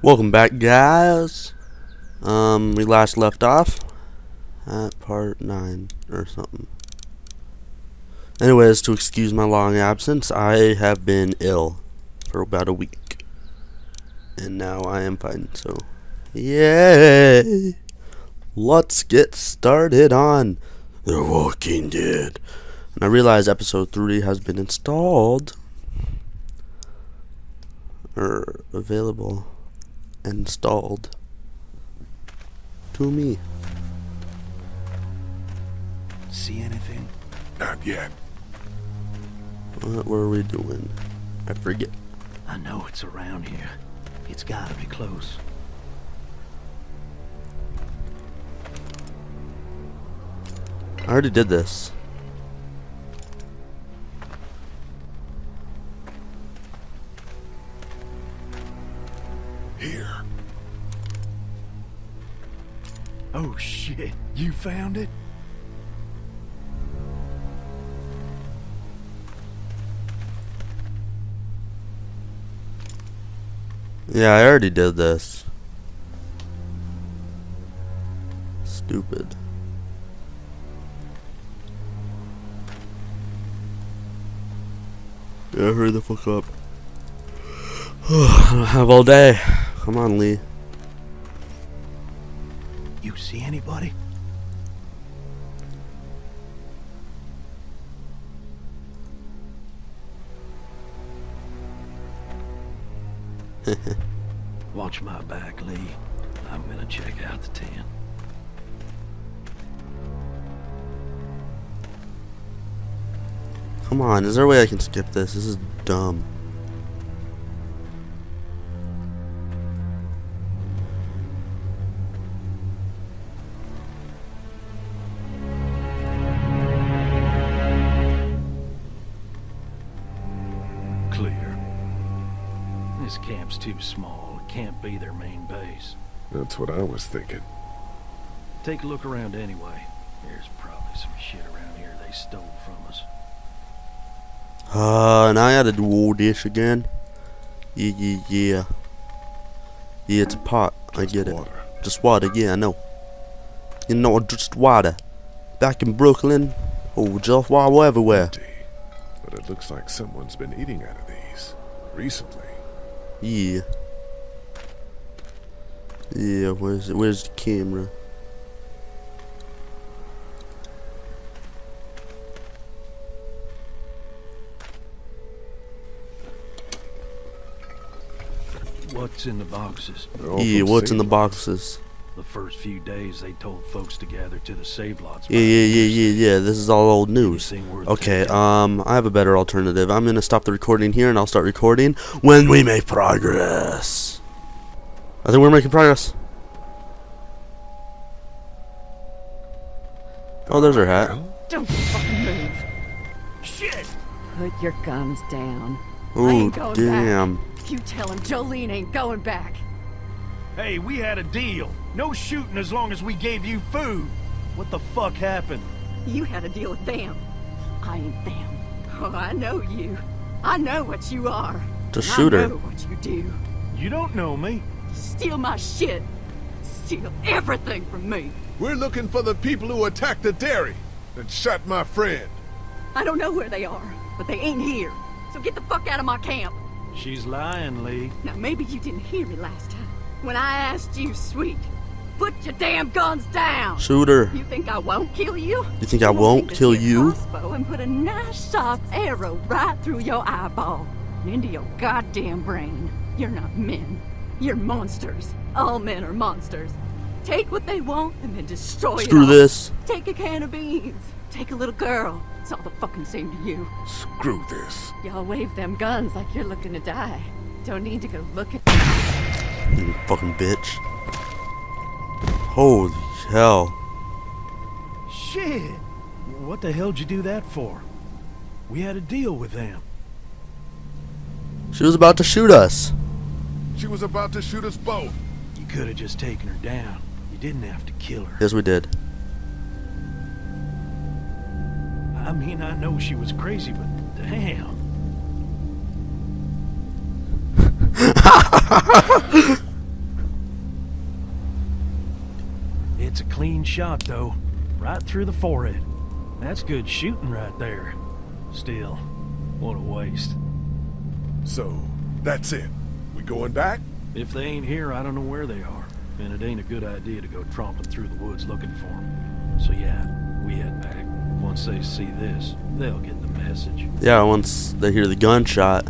Welcome back, guys. Um, we last left off at part 9 or something. Anyways, to excuse my long absence, I have been ill for about a week. And now I am fine, so yay! Let's get started on The Walking Dead. And I realize episode 3 has been installed or available installed to me. See anything? Not yet. What were we doing? I forget. I know it's around here. It's gotta be close. I already did this. Oh shit, you found it? Yeah, I already did this. Stupid. Yeah, hurry the fuck up. I don't have all day. Come on, Lee. See anybody? Watch my back, Lee. I'm gonna check out the tent. Come on, is there a way I can skip this? This is dumb. This camp's too small. It can't be their main base. That's what I was thinking. Take a look around anyway. There's probably some shit around here they stole from us. Uh, and I gotta do all this again. Yeah, yeah, yeah. Yeah, it's a pot. I Just get it. water. Just water, yeah, I know. You know, just water. Back in Brooklyn, oh, just water everywhere. Empty. But it looks like someone's been eating out of these. Recently. Yeah. Yeah, where's where's the camera? What's in the boxes? Yeah, from what's in the boxes? The first few days they told folks to gather to the save lots. Yeah, yeah, yeah, yeah, yeah. This is all old news. Okay, um, I have a better alternative. I'm gonna stop the recording here, and I'll start recording when we make progress. I think we're making progress. Oh, there's her hat. Don't fucking move. Shit! Put your guns down. I Oh, ain't going damn. back. You tell him Jolene ain't going back. Hey, we had a deal. No shooting as long as we gave you food. What the fuck happened? You had a deal with them. I ain't them. Oh, I know you. I know what you are. Just And shoot I her. know what you do. You don't know me. Steal my shit. Steal everything from me. We're looking for the people who attacked the dairy and shot my friend. I don't know where they are, but they ain't here. So get the fuck out of my camp. She's lying, Lee. Now, maybe you didn't hear me last time. When I asked you, sweet, put your damn guns down. Shooter. You think I won't kill you? You think I won't kill you? Crossbow and put a nice sharp arrow right through your eyeball and into your goddamn brain. You're not men. You're monsters. All men are monsters. Take what they want and then destroy it. Screw this. Take a can of beans. Take a little girl. It's all the fucking same to you. Screw this. Y'all wave them guns like you're looking to die. Don't need to go look at. You fucking bitch. Holy hell. Shit! What the hell'd you do that for? We had a deal with them. She was about to shoot us. She was about to shoot us both. You could have just taken her down. You didn't have to kill her. Yes, we did. I mean, I know she was crazy, but damn. It's a clean shot, though. Right through the forehead. That's good shooting right there. Still, what a waste. So, that's it. We going back? If they ain't here, I don't know where they are. And it ain't a good idea to go tromping through the woods looking for them. So yeah, we head back. Once they see this, they'll get the message. Yeah, once they hear the gunshot.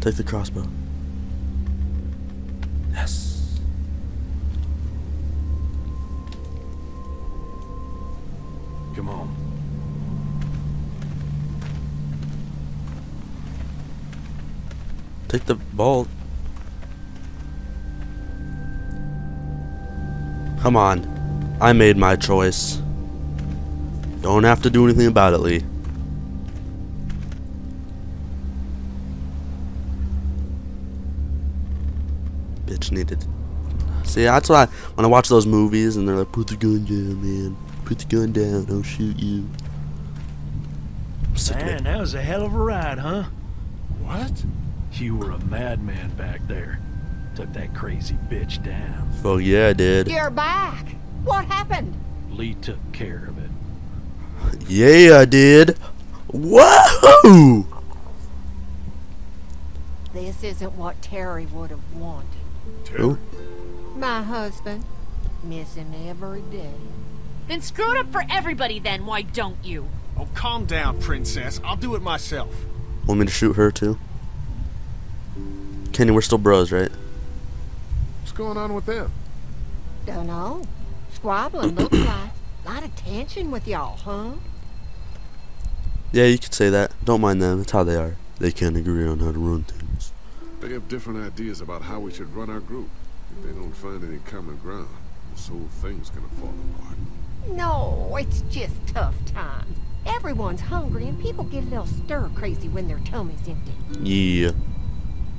Take the crossbow. Take the ball. Come on. I made my choice. Don't have to do anything about it, Lee. Bitch needed. See, that's why when I watch those movies and they're like, put the gun down, man. Put the gun down, I'll shoot you. I'm sick of it. Man, that was a hell of a ride, huh? What? You were a madman back there. Took that crazy bitch down. Oh yeah, I did. You're back. What happened? Lee took care of it. Yeah, I did. Whoa! This isn't what Terry would have wanted. Who? My husband, miss him every day. Then screw it up for everybody then, why don't you? Oh, calm down, princess. I'll do it myself. Want me to shoot her too? Kenny, we're still bros, right? What's going on with them? Dunno. Squabbling looks like. A lot of tension with y'all, huh? Yeah, you could say that. Don't mind them. It's how they are. They can't agree on how to run things. They have different ideas about how we should run our group. If they don't find any common ground, this whole thing's gonna fall apart. No, it's just tough times. Everyone's hungry and people get a little stir crazy when their tummy's empty. Yeah.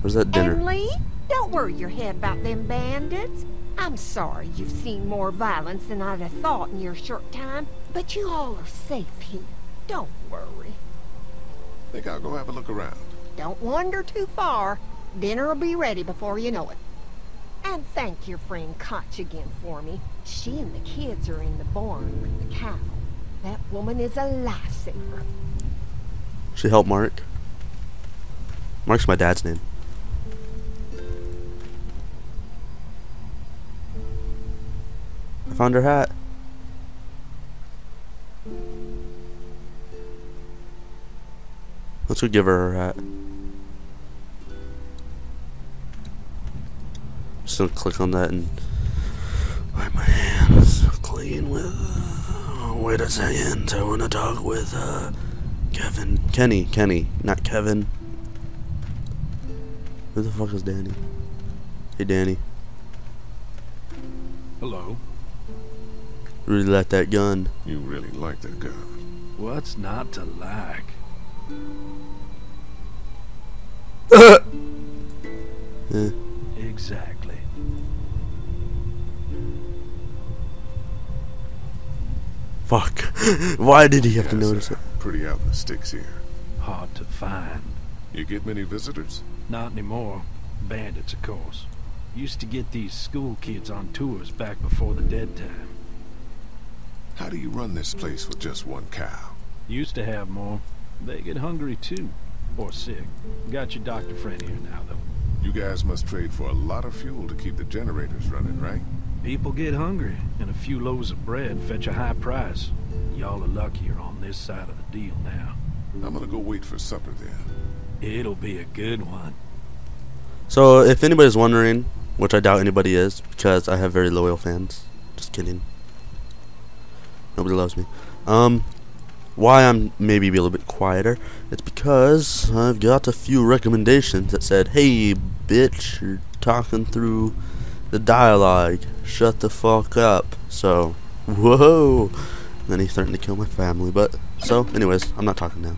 Where's that dinner? And Lee, don't worry your head about them bandits. I'm sorry you've seen more violence than I'd have thought in your short time, but you all are safe here. Don't worry. Think I'll go have a look around. Don't wander too far. Dinner'll be ready before you know it. And thank your friend Katya again for me. She and the kids are in the barn with the cow. That woman is a lifesaver. She helped Mark. Mark's my dad's name. I found her hat. Let's go give her her hat. Just gonna click on that and wipe my hands clean with. Oh, wait a second. I wanna talk with uh, Kevin. Kenny. Kenny. Not Kevin. Who the fuck is Danny? Hey, Danny. Hello. Really like that gun. You really like that gun. What's not to like? Exactly. Fuck. Why did he have to notice it? Pretty out in the sticks here. Hard to find. You get many visitors? Not anymore. Bandits, of course. Used to get these school kids on tours back before the dead time. How do you run this place with just one cow? Used to have more. They get hungry too. Or sick. Got your doctor friend here now, though. You guys must trade for a lot of fuel to keep the generators running, right? People get hungry, and a few loaves of bread fetch a high price. Y'all are luckier on this side of the deal now. I'm gonna go wait for supper then. It'll be a good one. So, if anybody's wondering, which I doubt anybody is, because I have very loyal fans. Just kidding. Nobody loves me. Um, why I'm maybe be a little bit quieter, it's because I've got a few recommendations that said, hey, bitch, you're talking through the dialogue. Shut the fuck up. So, whoa. And then he's threatened to kill my family, but, so, anyways, I'm not talking now.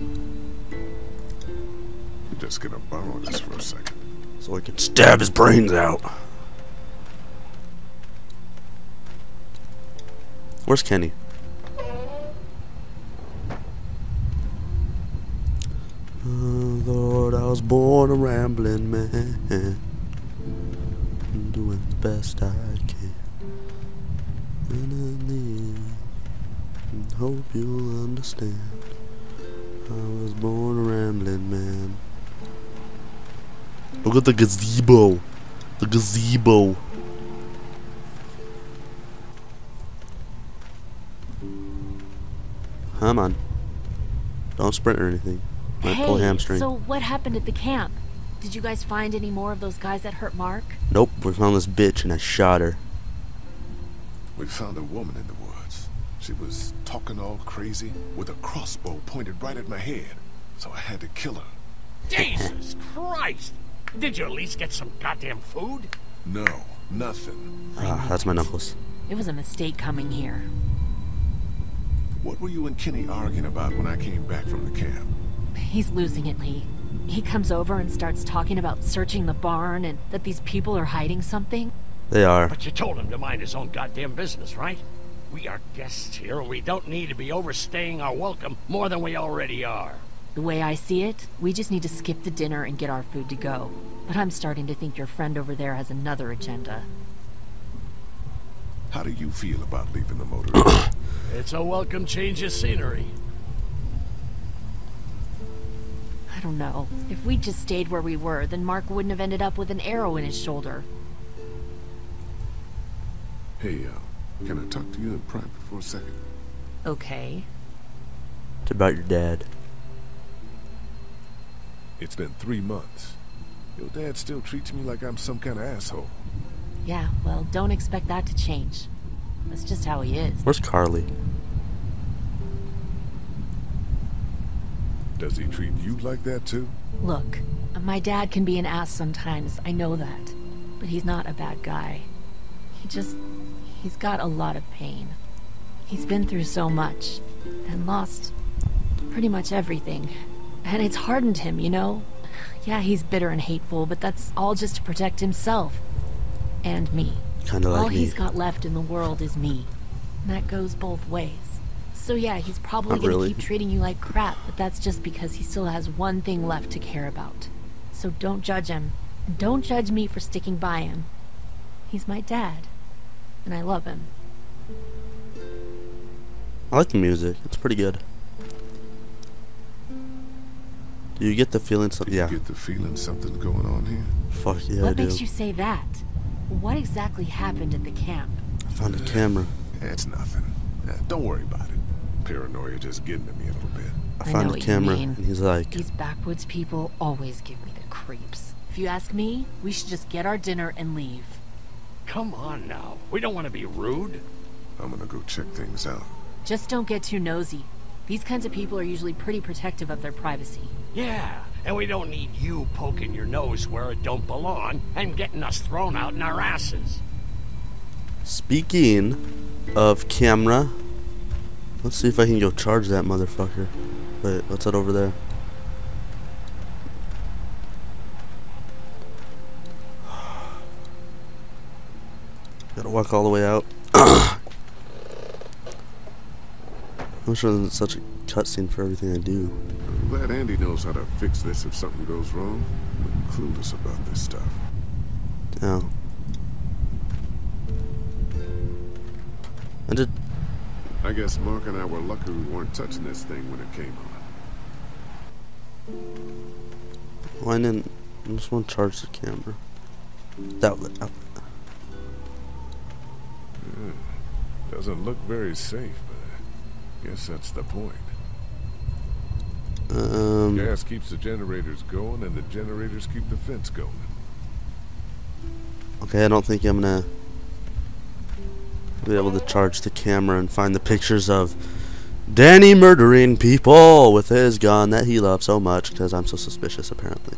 I'm just gonna borrow this for a second. So I can stab his brains out. Where's Kenny? Oh, Lord, I was born a rambling man. Do doing the best I can. And I need, and hope you'll understand. I was born a rambling man. Look at the gazebo. The gazebo. Come on. Don't sprint or anything. Might pull a Hey, hamstring. so what happened at the camp? Did you guys find any more of those guys that hurt Mark? Nope, we found this bitch and I shot her. We found a woman in the woods. She was talking all crazy with a crossbow pointed right at my head. So I had to kill her. Jesus Christ! Did you at least get some goddamn food? No, nothing. Ah, that's my knuckles. It was a mistake coming here. What were you and Kenny arguing about when I came back from the camp? He's losing it, Lee. He comes over and starts talking about searching the barn and that these people are hiding something. They are. But you told him to mind his own goddamn business, right? We are guests here. We don't need to be overstaying our welcome more than we already are. The way I see it, we just need to skip the dinner and get our food to go. But I'm starting to think your friend over there has another agenda. How do you feel about leaving the motor? It's a welcome change of scenery. I don't know. If we'd just stayed where we were, then Mark wouldn't have ended up with an arrow in his shoulder. hey, uh, can I talk to you in private for a second? Okay. It's about your dad. It's been three months. Your dad still treats me like I'm some kind of asshole. Yeah, well, don't expect that to change. That's just how he is. Where's Carley? Does he treat you like that too? Look, my dad can be an ass sometimes, I know that. But he's not a bad guy. He just. he's got a lot of pain. He's been through so much, and lost pretty much everything. And it's hardened him, you know? Yeah, he's bitter and hateful, but that's all just to protect himself. And me. Kinda like all me. he's got left in the world is me. And that goes both ways. So yeah, he's probably Not gonna really. keep treating you like crap, but that's just because he still has one thing left to care about. So don't judge him. And don't judge me for sticking by him. He's my dad. And I love him. I like the music. It's pretty good. Do you get the feeling something? Yeah. You get the feeling something's going on here? Fuck yeah, I what do. makes you say that? What exactly happened at the camp? I found a camera. It's nothing. Uh, don't worry about it. Paranoia just getting to me a little bit. I I found a camera, mean. and he's like, These backwoods people always give me the creeps. If you ask me, we should just get our dinner and leave. Come on now. We don't want to be rude. I'm gonna go check things out. Just don't get too nosy. These kinds of people are usually pretty protective of their privacy. Yeah, and we don't need you poking your nose where it don't belong and getting us thrown out in our asses. Speaking of camera, let's see if I can go charge that motherfucker. Wait, what's that over there? Gotta walk all the way out. I'm sure there's such a cutscene for everything I do. I'm glad Andy knows how to fix this if something goes wrong. I'm clueless about this stuff. Yeah. I did. I guess Mark and I were lucky we weren't touching this thing when it came on. Why didn't I just want to charge the camera? That would. that- hmm. Doesn't look very safe, guess that's the point. Um. Gas keeps the generators going, and the generators keep the fence going. Okay, I don't think I'm gonna be able to charge the camera and find the pictures of Danny murdering people with his gun that he loves so much because I'm so suspicious, apparently.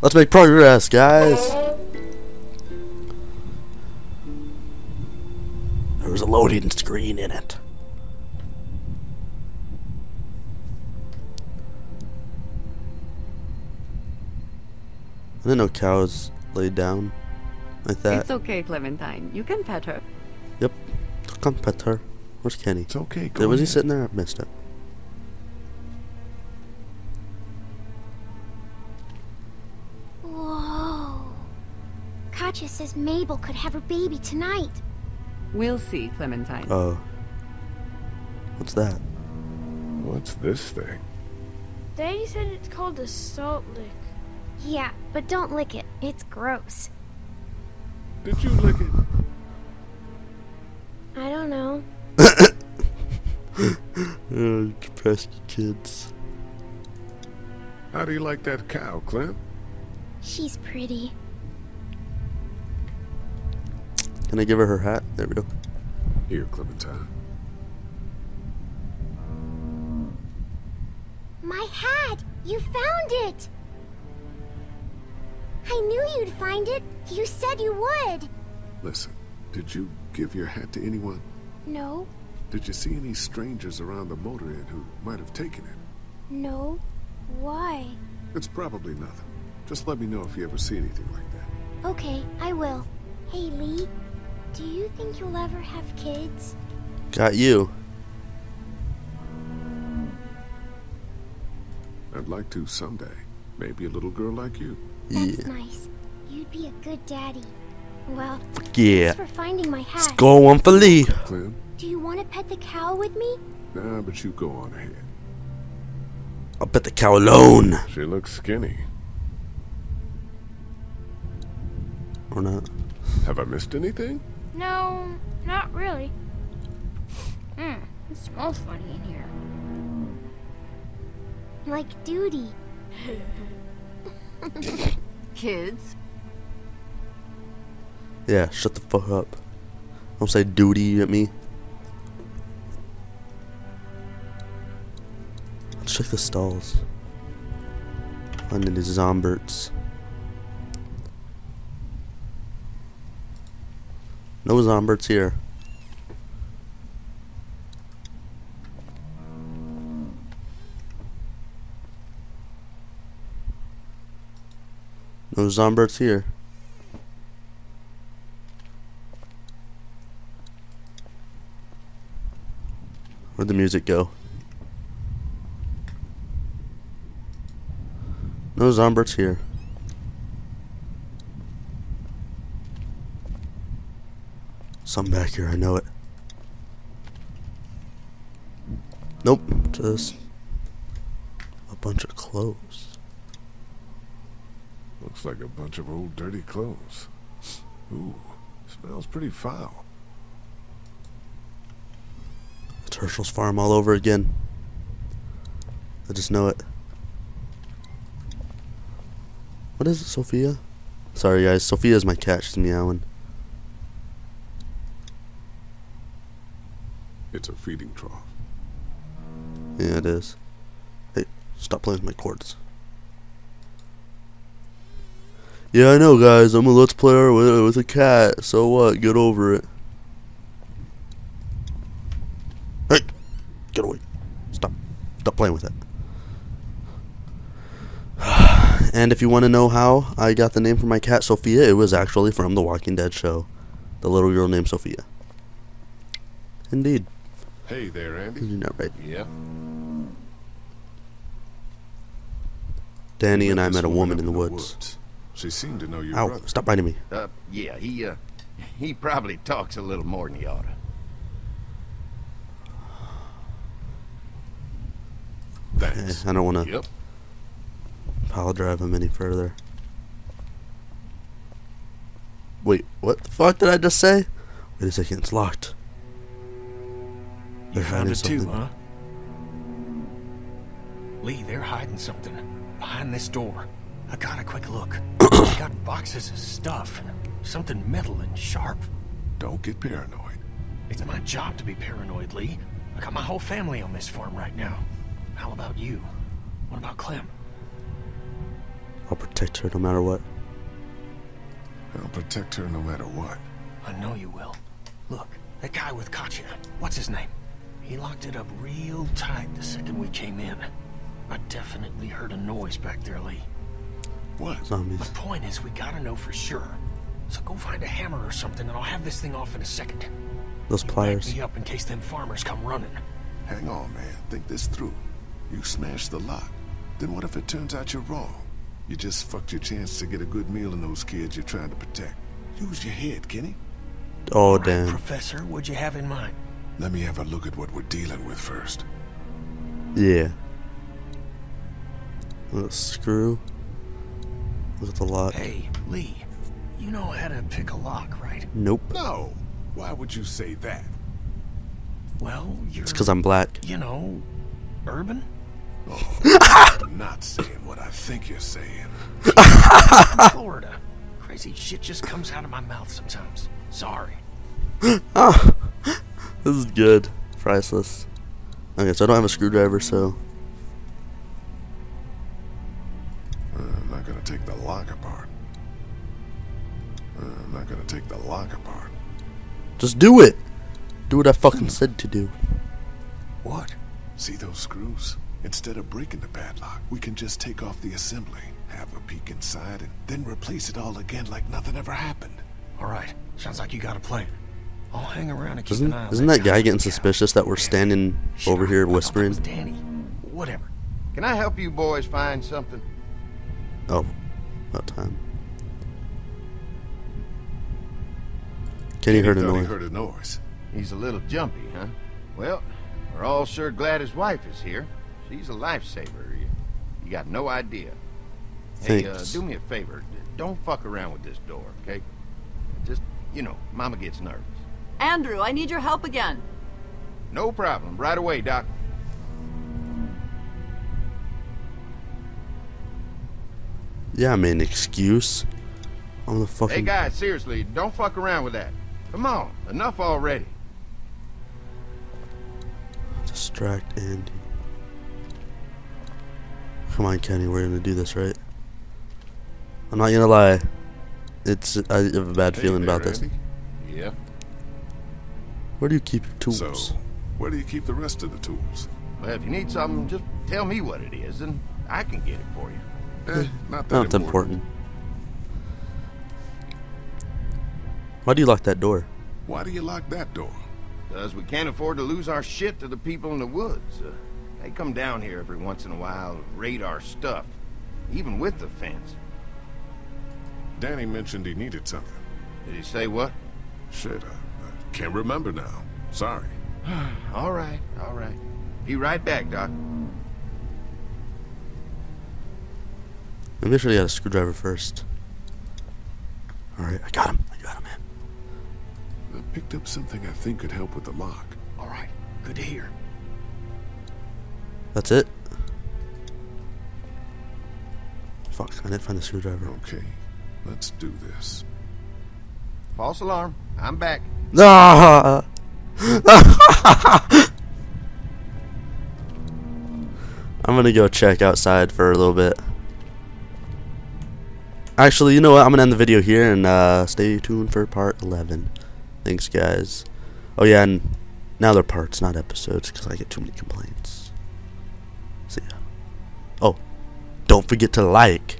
Let's make progress, guys. Loading screen in it. I didn't know cows laid down like that. It's okay, Clementine. You can pet her. Yep. Come pet her. Where's Kenny? It's okay. Go Did- was he sitting there? I missed it. Whoa. Katya says Mabel could have her baby tonight. We'll see, Clementine. Oh. What's that? What's this thing? Daddy said it's called a salt lick. Yeah, but don't lick it. It's gross. Did you lick it? I don't know. oh, depressed kids. How do you like that cow, Clint? She's pretty. Can I give her her hat? There we go. Here, Clementine. My hat! You found it! I knew you'd find it. You said you would. Listen, did you give your hat to anyone? No, Did you see any strangers around the motor inn who might have taken it? no. Why? It's probably nothing. Just let me know if you ever see anything like that. Okay, I will. Hey, Lee. Do you think you'll ever have kids? Got you. I'd like to someday. Maybe a little girl like you. That's Yeah. nice. You'd be a good daddy. Well, Yeah. thanks for finding my hat. Score one for Lee. Clem? Do you want to pet the cow with me? Nah, but you go on ahead. I'll pet the cow alone. She looks skinny. Or not. Have I missed anything? No, not really. Hmm, it smells funny in here. Like duty. Kids, Yeah, shut the fuck up. Don't say duty at me. Let's check the stalls. Finding the zomberts. No zomberts here. No zomberts here. Where'd the music go? No Zomberts here. Some back here, I know it. Nope, just a bunch of clothes. Looks like a bunch of old dirty clothes. Ooh, smells pretty foul. It's Hershel's farm all over again. I just know it. What is it, Sophia? Sorry, guys. Sophia's my cat. She's meowing. It's a feeding trough. Yeah, it is. Hey, stop playing with my cords. Yeah, I know, guys. I'm a let's player with, with a cat. So what? Get over it. Hey, get away. Stop. Stop playing with it. and if you want to know how I got the name for my cat, Sophia, it was actually from the Walking Dead show. The little girl named Sophia. Indeed. Hey there, Andy. You're not right. Yeah. Danny and I met a woman in the woods. She seemed to know your Ow, brother. stop biting me. Uh, yeah, he, uh, he probably talks a little more than he oughta. Eh, Thanks. I don't want to Yep. pile drive him any further. Wait, what the fuck did I just say? Wait a second, it's locked. You They're found hiding it too, huh? Lee, they're hiding something behind this door. I got a quick look. they got boxes of stuff and something metal and sharp. Don't get paranoid. It's my job to be paranoid, Lee. I got my whole family on this farm right now. How about you? What about Clem? I'll protect her no matter what. I'll protect her no matter what. I know you will. Look, that guy with Katya, what's his name? He locked it up real tight the second we came in. I definitely heard a noise back there, Lee. What? My Zombies. point is, we gotta know for sure. So go find a hammer or something, and I'll have this thing off in a second. Those Back pliers. me up in case them farmers come running. Hang on, man. Think this through. You smashed the lock. Then what if it turns out you're wrong? You just fucked your chance to get a good meal in those kids you're trying to protect. Use your head, Kenny. Oh, Right, damn. Professor, what'd you have in mind? Let me have a look at what we're dealing with first. Yeah. Little screw. Look at the lock. Hey, Lee, you know how to pick a lock, right? Nope. No. Why would you say that? Well, you're, It's because I'm black. you know, urban? Oh, I'm not saying what I think you're saying. Florida. Crazy shit just comes out of my mouth sometimes. Sorry. Oh, this is good. Priceless. Okay, so I don't have a screwdriver, so Uh, I'm not gonna take the lock apart. Uh, I'm not gonna take the lock apart. just do it. Do what I fucking said to do. What? See those screws? Instead of breaking the padlock, we can just take off the assembly, have a peek inside, and then replace it all again like nothing ever happened. All right. Sounds like you got a plan. I'll hang around and keep Isn't an eye on isn't that guy guy. getting suspicious that we're standing Shit, over here I thought that whispering? Danny. Whatever. Can I help you boys find something? Oh, about time. Kenny heard a thought he noise. heard a noise. He's a little jumpy, huh? Well, we're all sure glad his wife is here. She's a lifesaver. You, you got no idea. Hey, uh, do me a favor. Don't fuck around with this door, okay? Just, you know, Mama gets nervous. Andrew, I need your help again. No problem. Right away, Doc. Yeah, I mean, excuse. I'm the fucking... Hey, fucking. guys, seriously, don't fuck around with that. Come on, enough already. Distract Andy. Come on, Kenny, we're gonna do this, right? I'm not gonna lie. It's I have a bad Hey feeling there, about this. Yeah. Where do you keep your tools? So, where do you keep the rest of the tools? Well, if you need something, just tell me what it is, and I can get it for you. Eh, not that Not important. Why do you lock that door? Why do you lock that door? Because we can't afford to lose our shit to the people in the woods. Uh, they come down here every once in a while, raid our stuff, even with the fence. Danny mentioned he needed something. Did he say what? Shit, I, I can't remember now. Sorry. all right, all right. Be right back, Doc. Maybe I should have got a screwdriver first. Alright, I got him. I got him, man. I picked up something I think could help with the lock. All right. Good to hear. That's it? Fuck, I didn't find the screwdriver. Okay, let's do this. False alarm. I'm back. Ah! I'm gonna go check outside for a little bit. Actually, you know what? I'm gonna end the video here and uh, stay tuned for part 11. Thanks, guys. Oh yeah, and now they're parts, not episodes, because I get too many complaints. See ya. Oh, don't forget to like.